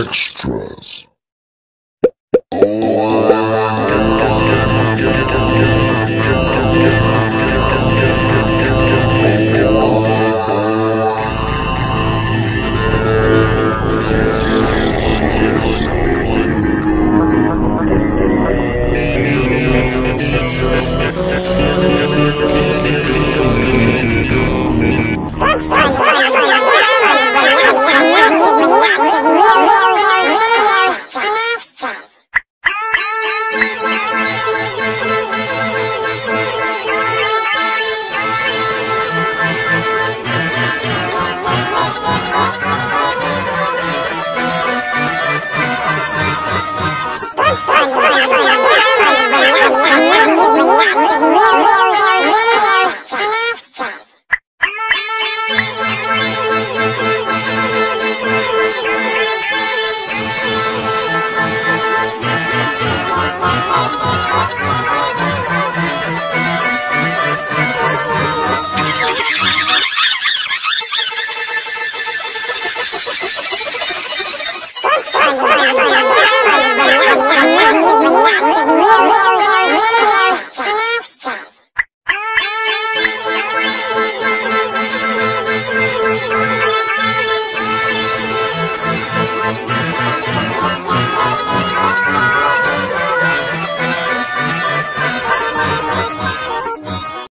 Extras. Oh, my God.